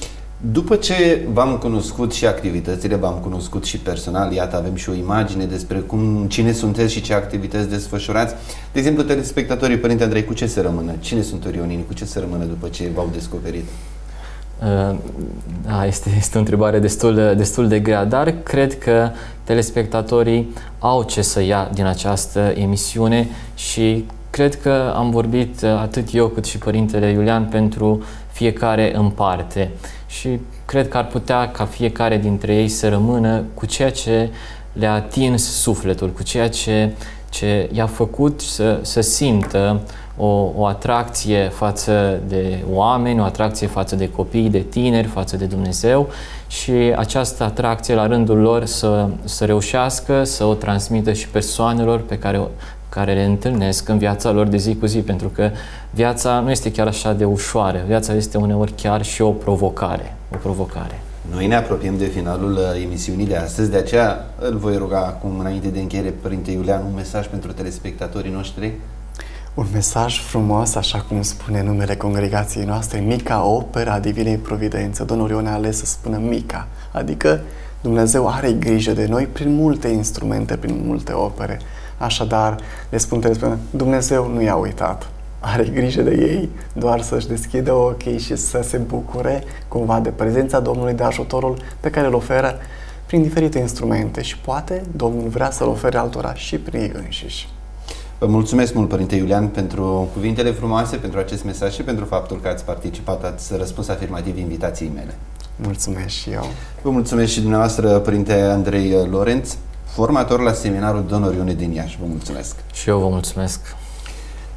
După ce v-am cunoscut și activitățile, v-am cunoscut și personal, iată avem și o imagine despre cum, cine sunteți și ce activități desfășurați. De exemplu, telespectatorii, Părinte Andrei, cu ce se rămână? Cine sunt orionini? Cu ce se rămână după ce v-au descoperit? Uh, da, este, este o întrebare destul de, destul de grea, dar cred că telespectatorii au ce să ia din această emisiune și cred că am vorbit uh, atât eu cât și Părintele Iulian pentru fiecare în parte și cred că ar putea ca fiecare dintre ei să rămână cu ceea ce le-a atins sufletul, cu ceea ce, ce i-a făcut să, să simtă o, o atracție față de oameni, o atracție față de copii, de tineri, față de Dumnezeu și această atracție la rândul lor să, să reușească să o transmită și persoanelor pe care, care le întâlnesc în viața lor de zi cu zi, pentru că viața nu este chiar așa de ușoară, viața este uneori chiar și o provocare, o provocare. Noi ne apropiem de finalul uh, emisiunii de astăzi, de aceea îl voi ruga acum, înainte de încheiere, Părinte Iulian, un mesaj pentru telespectatorii noștri. Un mesaj frumos, așa cum spune numele congregației noastre, Mica Opera Divinei Providență. Domnul Ion a ales să spună Mica, adică Dumnezeu are grijă de noi prin multe instrumente, prin multe opere. Așadar, le spun telespectatorii, Dumnezeu nu i-a uitat. Are grijă de ei, doar să-și deschidă ochii și să se bucure cumva de prezența Domnului, de ajutorul pe care îl oferă prin diferite instrumente și poate Domnul vrea să-l ofere altora și prin ei înșiși. Vă mulțumesc mult, Părinte Iulian, pentru cuvintele frumoase, pentru acest mesaj și pentru faptul că ați participat, ați răspuns afirmativ invitației mele. Mulțumesc și eu. Vă mulțumesc și dumneavoastră, Părinte Andrei Lorenț, formator la seminarul Donor Ione din Iași. Vă mulțumesc. Și eu vă mulțumesc.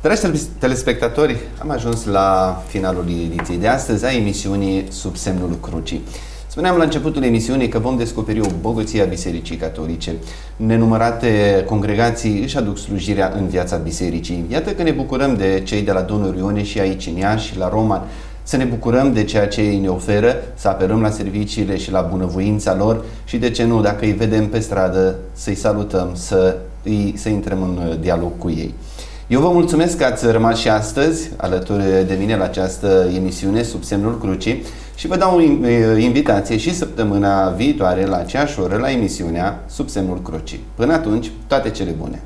Dragi telespectatori, am ajuns la finalul ediției de astăzi a emisiunii Sub semnul crucii. Spuneam la începutul emisiunii că vom descoperi o bogăție a Bisericii Catolice. Nenumărate congregații își aduc slujirea în viața Bisericii. Iată că ne bucurăm de cei de la Donul Ione și aici în Iași și la Roman, să ne bucurăm de ceea ce ei ne oferă, să apelăm la serviciile și la bunăvoința lor și de ce nu, dacă îi vedem pe stradă, să-i salutăm, să, îi, să intrăm în dialog cu ei. Eu vă mulțumesc că ați rămas și astăzi alături de mine la această emisiune sub semnul crucii și vă dau o invitație și săptămâna viitoare la aceeași oră la emisiunea sub semnul crucii. Până atunci, toate cele bune!